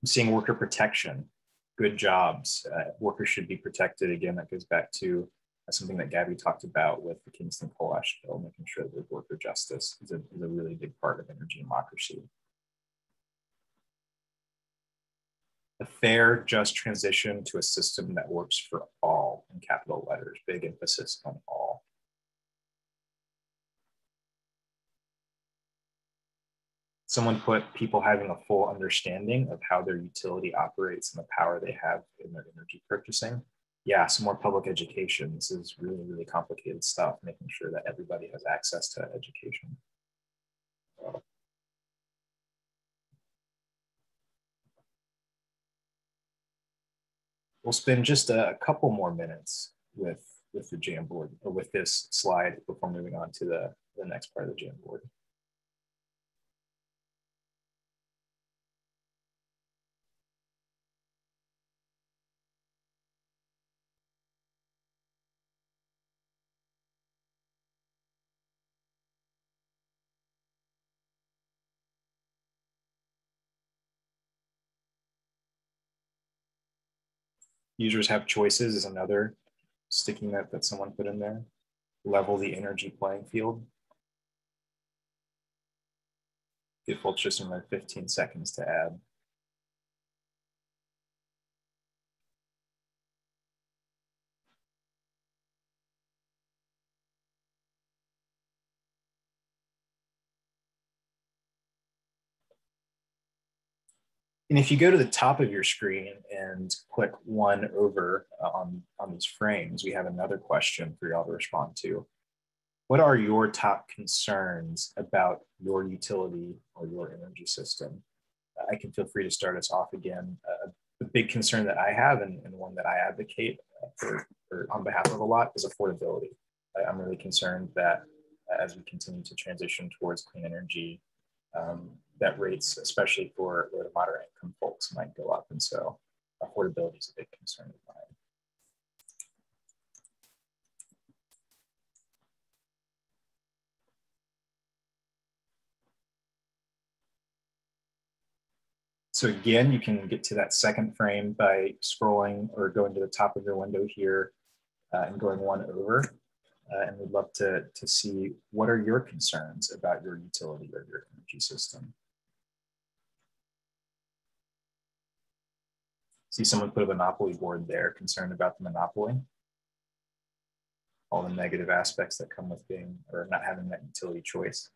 I'm seeing worker protection, good jobs. Uh, workers should be protected. Again, that goes back to uh, something that Gabby talked about with the Kingston Coal Ash Spill, making sure that worker justice is a, is a really big part of energy democracy. A fair, just transition to a system that works for all in capital letters, big emphasis on all. Someone put people having a full understanding of how their utility operates and the power they have in their energy purchasing. Yeah, some more public education. This is really, really complicated stuff, making sure that everybody has access to education. We'll spend just a, couple more minutes with with the Jamboard or with this slide before moving on to the, the next part of the Jamboard. Users have choices is another sticky note that someone put in there. Level the energy playing field. Folks just another 15 seconds to add. And if you go to the top of your screen and click one over uh, on, on these frames, we have another question for y'all to respond to. What are your top concerns about your utility or your energy system? I can feel free to start us off again. Uh, the big concern that I have and, and one that I advocate for, for, on behalf of a lot is affordability. I, I'm really concerned that as we continue to transition towards clean energy, um, that rates, especially for low to moderate income folks, might go up. And so affordability is a big concern of mine. So again, you can get to that second frame by scrolling or going to the top of your window here uh, and going one over. Uh, and we'd love to, to see what are your concerns about your utility or your energy system. See someone put a monopoly board there, concerned about the monopoly. All the negative aspects that come with being or not having that utility choice.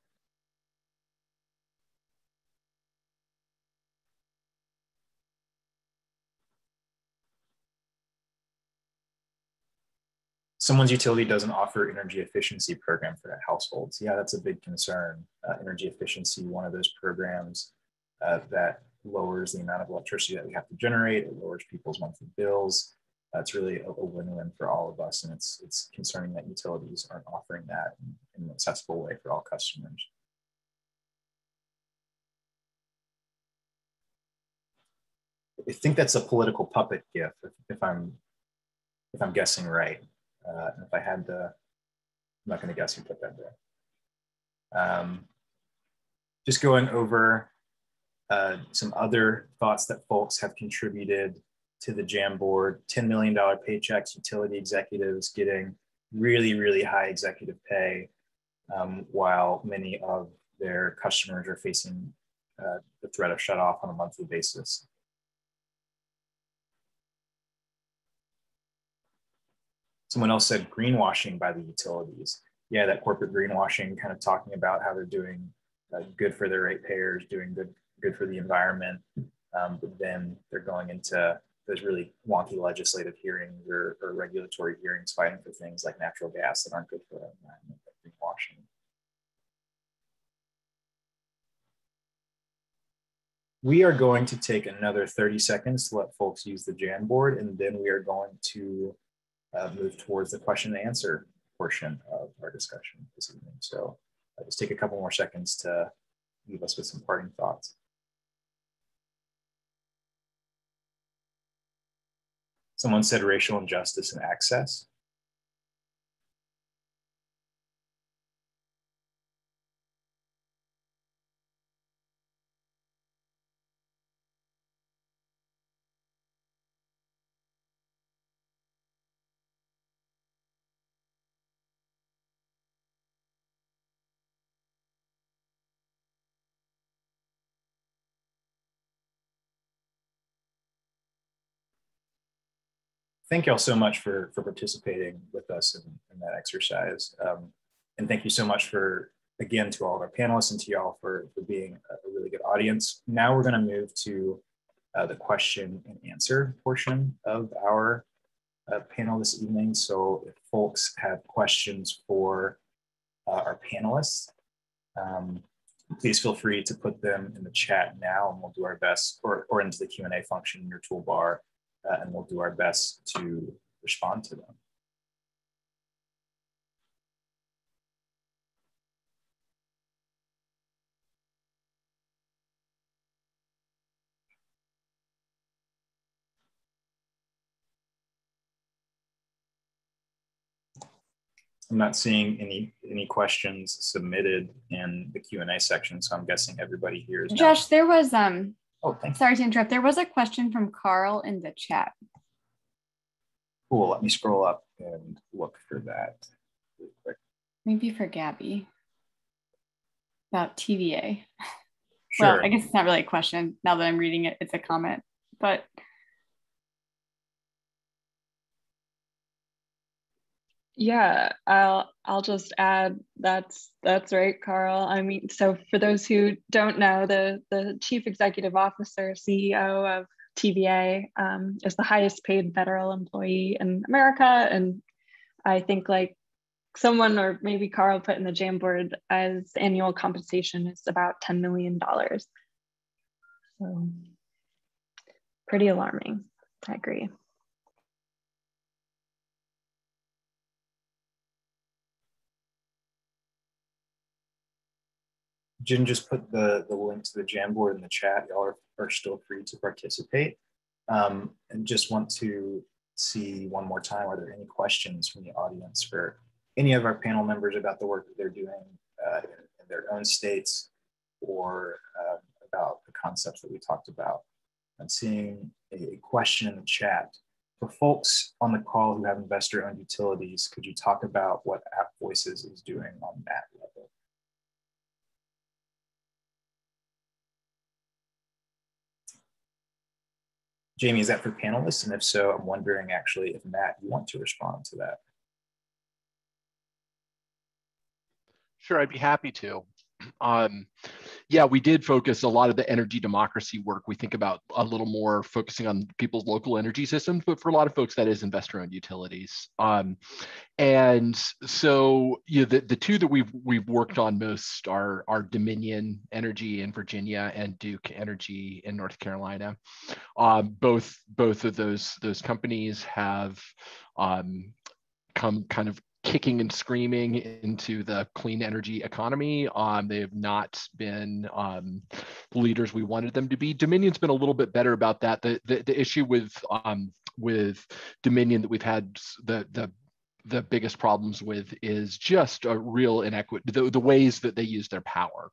someone's utility doesn't offer energy efficiency program for that households. Yeah, that's a big concern. Uh, energy efficiency, one of those programs uh, that lowers the amount of electricity that we have to generate. It lowers people's monthly bills. That's really a, a win-win for all of us, and it's it's concerning that utilities aren't offering that in, in an accessible way for all customers. I think that's a political puppet gift, if, if I'm if I'm guessing right. Uh, if I had to, I'm not going to guess who put that there. Um, just going over uh, some other thoughts that folks have contributed to the Jamboard $10 million paychecks, utility executives getting really, really high executive pay, um, while many of their customers are facing uh, the threat of shut off on a monthly basis. Someone else said greenwashing by the utilities. Yeah, that corporate greenwashing, kind of talking about how they're doing uh, good for their ratepayers, doing good good for the environment, um, but then they're going into those really wonky legislative hearings or, or, regulatory hearings fighting for things like natural gas that aren't good for the environment, like greenwashing. We are going to take another 30 seconds to let folks use the Jamboard, and then we are going to uh, move towards the question and answer portion of our discussion this evening. So uh, just take a couple more seconds to leave us with some parting thoughts. Someone said racial injustice and access. Thank you all so much for, for participating with us in, in that exercise. Um, and thank you so much for, again, to all of our panelists and to y'all for, for being a really good audience. Now we're gonna move to uh, the question and answer portion of our uh, panel this evening. So if folks have questions for uh, our panelists, um, please feel free to put them in the chat now and we'll do our best, or, or into the Q&A function in your toolbar uh, and we'll do our best to respond to them. I'm not seeing any any questions submitted in the Q and A section, so I'm guessing everybody here is. Josh, there was um Oh, thanks. Sorry to interrupt. There was a question from Carl in the chat. Cool. Let me scroll up and look for that Maybe for Gabby about TVA. Sure. Well, I guess it's not really a question. Now that I'm reading it, it's a comment. But Yeah, I'll I'll just add that's that's right, Carl. I mean, so for those who don't know, the the chief executive officer, CEO of TVA, um, is the highest paid federal employee in America, and I think like someone or maybe Carl put in the Jamboard as annual compensation is about ten million dollars. So pretty alarming. I agree. Jen just put the, the link to the Jamboard in the chat. Y'all are, are still free to participate. Um, and just want to see one more time, are there any questions from the audience for any of our panel members about the work that they're doing uh, in, in, their own states or uh, about the concepts that we talked about? I'm seeing a question in the chat. For folks on the call who have investor-owned utilities, could you talk about what App Voices is doing on that level? Jamie, is that for panelists? And if so, I'm wondering actually if Matt, you want to respond to that. Sure, I'd be happy to. Um, yeah, we did focus a lot of the energy democracy work. We think about a little more focusing on people's local energy systems, but for a lot of folks, that is investor-owned utilities. Um, and so, you know, the, the two that we've we've worked on most are are Dominion Energy in Virginia and Duke Energy in North Carolina. Um, both both of those those companies have um, come kind of kicking and screaming into the clean energy economy. Um, they have not been um, leaders we wanted them to be. Dominion's been a little bit better about that. The the, the issue with um, with Dominion that we've had the the the biggest problems with is just a real inequity, the, the ways that they use their power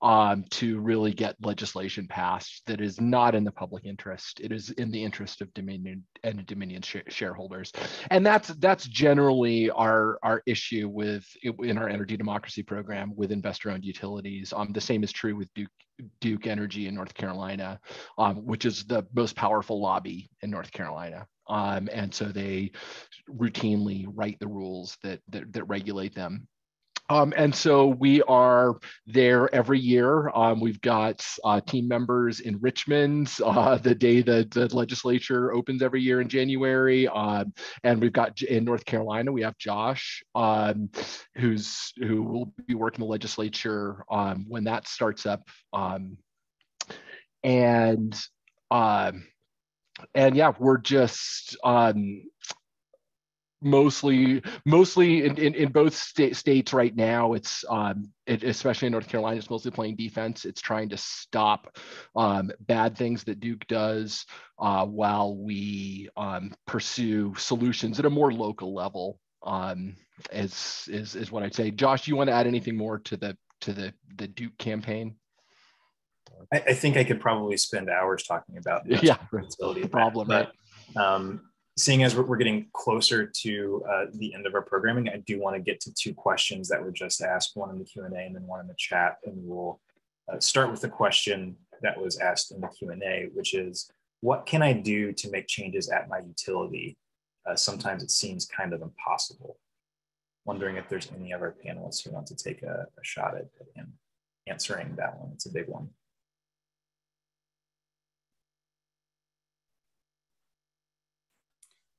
um, to really get legislation passed that is not in the public interest. It is in the interest of Dominion and Dominion sh shareholders. And that's that's generally our, our issue with in our energy democracy program with investor-owned utilities. Um, the same is true with Duke Duke Energy in North Carolina, um, which is the most powerful lobby in North Carolina. Um, and so they routinely write the rules that, that, that regulate them. Um, and so we are there every year. Um, we've got uh, team members in Richmond uh, the day that the legislature opens every year in January. Um, and we've got in North Carolina, we have Josh, um, who's who will be working the legislature um, when that starts up. Um, and and yeah, we're just mostly mostly in, in, in both sta- states right now it's um, it, especially in north carolina it's mostly playing defense. It's trying to stop um, bad things that duke does uh, while we um, pursue solutions at a more local level um, is, is is what i'd say. Josh do you want to add anything more to the to the the duke campaign? I, I, think I could probably spend hours talking about yeah. the problem, but, right? Um, seeing as we're, getting closer to uh, the end of our programming, I do want to get to two questions that were just asked, one in the Q and then one in the chat, and we'll uh, start with the question that was asked in the Q and A, which is, what can I do to make changes at my utility? Uh, sometimes it seems kind of impossible. Wondering if there's any other panelists who want to take a, a shot at, at answering that one. It's a big one.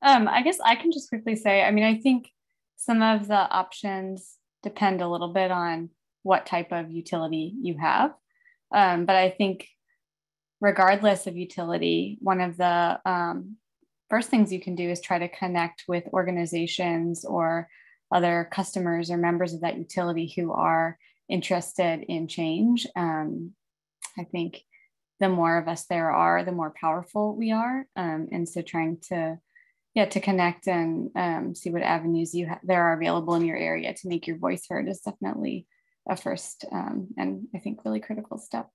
Um, I guess I can just quickly say, I mean, I think some of the options depend a little bit on what type of utility you have. Um, but I think regardless of utility, one of the um, first things you can do is try to connect with organizations or other customers or members of that utility who are interested in change. Um, I think the more of us there are, the more powerful we are. Um, and so trying to yeah to connect and um, see what avenues you ha- there are available in your area to make your voice heard is definitely a first um, and i think really critical step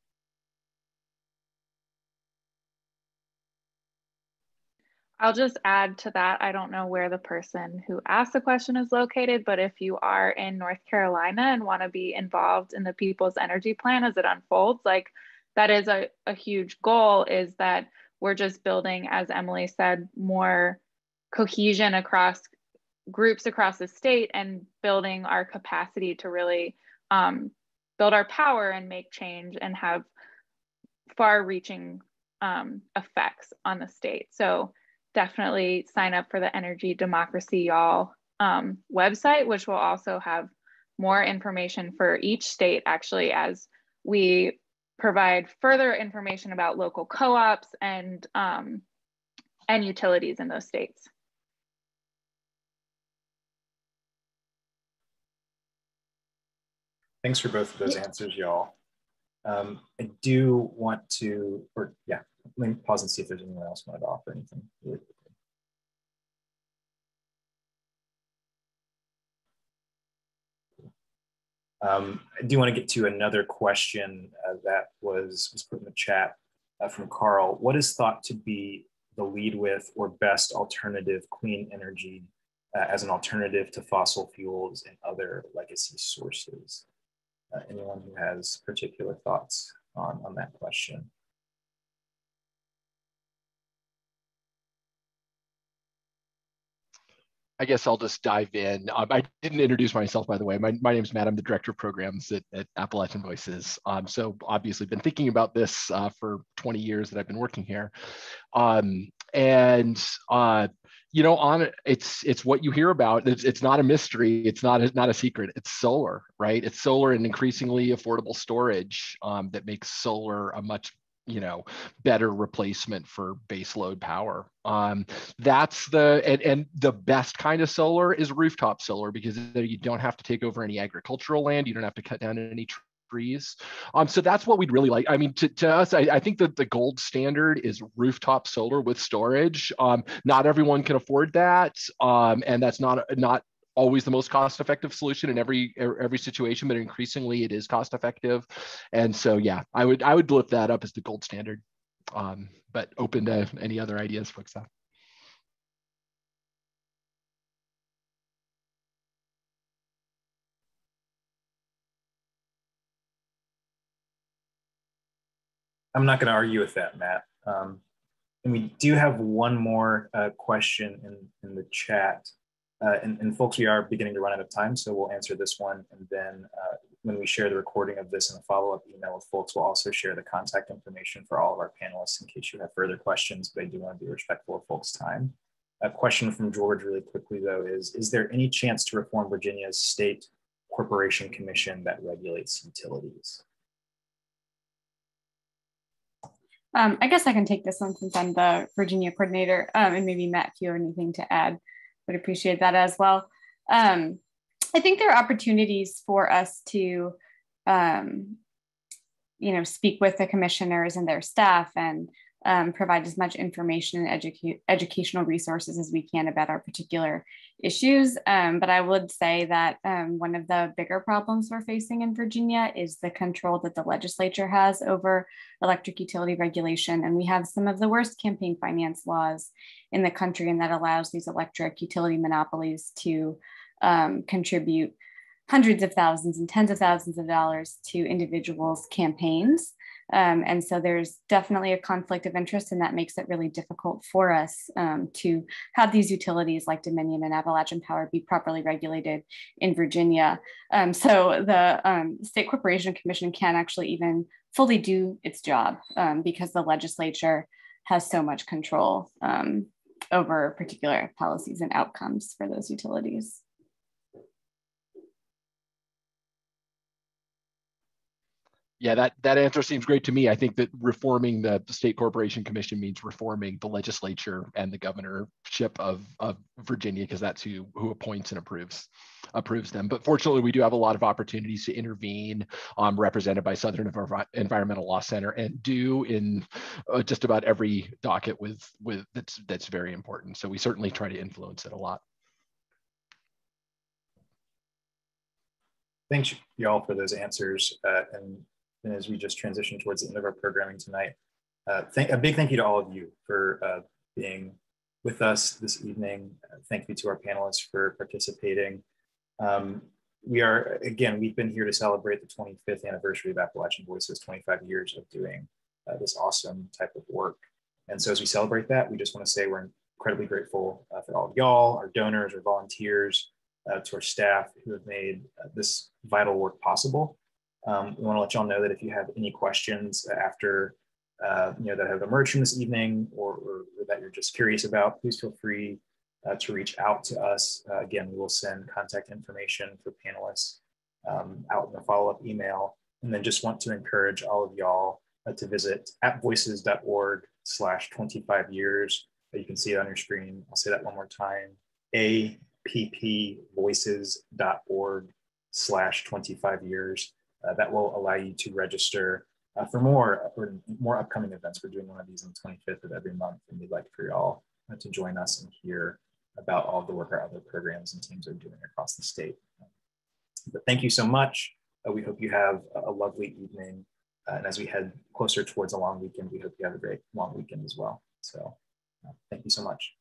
I'll just add to that. I don't know where the person who asked the question is located, but if you are in North Carolina and want to be involved in the People's Energy Plan as it unfolds, like that is a, a huge goal is that we're just building, as Emily said, more cohesion across groups across the state and building our capacity to really um, build our power and make change and have far reaching um, effects on the state. So definitely sign up for the Energy Democracy Y'all um, website, which will also have more information for each state actually as we provide further information about local co-ops and, um, and utilities in those states. Thanks for both of those answers, y'all. Um, I do want to, or yeah, let me pause and see if there's anyone else wanted to offer anything. Um, I do want to get to another question uh, that was, was put in the chat uh, from Carl. What is thought to be the lead with or best alternative clean energy uh, as an alternative to fossil fuels and other legacy sources? Uh, anyone who has particular thoughts on, on that question? I guess I'll just dive in. Um, I didn't introduce myself, by the way. My, my name is Matt. I'm the director of programs at, at Appalachian Voices. Um, so obviously been thinking about this uh, for 20 years that I've been working here. Um, and uh, you know, on it's it's what you hear about. It's, it's not a mystery. It's not a, not a secret. It's solar, right? It's solar and increasingly affordable storage um, that makes solar a much you know better replacement for baseload power um that's the and, and the best kind of solar is rooftop solar because you don't have to take over any agricultural land you don't have to cut down any um so that's what we'd really like. I mean to, to us I, I think that the gold standard is rooftop solar with storage. Um not everyone can afford that. Um and that's not not always the most cost effective solution in every every situation but increasingly it is cost effective and so yeah i would i would lift that up as the gold standard. Um, but open to any other ideas folks have i'm not going to argue with that matt um, and we do have one more uh, question in, in the chat uh, and, and, folks, we are beginning to run out of time, so we'll answer this one. And then uh, when we share the recording of this and a follow-up email with folks, we'll also share the contact information for all of our panelists in case you have further questions, but I do want to be respectful of folks' time. A question from George really quickly though is, is there any chance to reform Virginia's state corporation commission that regulates utilities? Um, I guess I can take this one since I'm the Virginia coordinator um, and maybe Matt, if you have anything to add would appreciate that as well. Um, I think there are opportunities for us to, um, you know, speak with the commissioners and their staff and um, provide as much information and educa- educational resources as we can about our particular issues. Um, but I would say that um, one of the bigger problems we're facing in Virginia is the control that the legislature has over electric utility regulation. And we have some of the worst campaign finance laws in the country, and that allows these electric utility monopolies to um, contribute hundreds of thousands and tens of thousands of dollars to individuals' campaigns. Um, and so there's definitely a conflict of interest, and that makes it really difficult for us um, to have these utilities like Dominion and Appalachian Power be properly regulated in Virginia. Um, so the um, State Corporation Commission can't actually even fully do its job um, because the legislature has so much control um, over particular policies and outcomes for those utilities. Yeah, that, that answer seems great to me. I think that reforming the state corporation commission means reforming the legislature and the governorship of, of Virginia because that's who who appoints and approves approves them. But fortunately, we do have a lot of opportunities to intervene, um, represented by Southern Environmental Law Center, and do in uh, just about every docket with with that's that's very important. So we certainly try to influence it a lot. Thanks y'all for those answers. Uh, and and as we just transition towards the end of our programming tonight. Uh, thank, a big thank you to all of you for uh, being with us this evening. Uh, thank you to our panelists for participating. Um, we are, again, we've been here to celebrate the 25th anniversary of Appalachian Voices, 25 years of doing uh, this awesome type of work. And so as we celebrate that, we just want to say we're incredibly grateful uh, for all of y'all, our donors, our volunteers, uh, to our staff who have made this vital work possible. Um, we want to let y'all know that if you have any questions after, uh, you know, that have emerged from this evening or, or, or, that you're just curious about, please feel free uh, to reach out to us. Uh, again, we will send contact information for panelists um, out in the follow-up email. And then just want to encourage all of y'all uh, to visit appvoices.org slash 25 years. you can see it on your screen. I'll say that one more time. appvoices.org slash 25 years. Uh, that will allow you to register uh, for more for more upcoming events. We're doing one of these on the 25th of every month, and we'd like for y'all uh, to join us and hear about all the work our other programs and teams are doing across the state. But thank you so much. Uh, we hope you have a lovely evening. Uh, and as we head closer towards a long weekend, we hope you have a great long weekend as well. So uh, thank you so much.